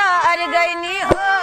तार गई हो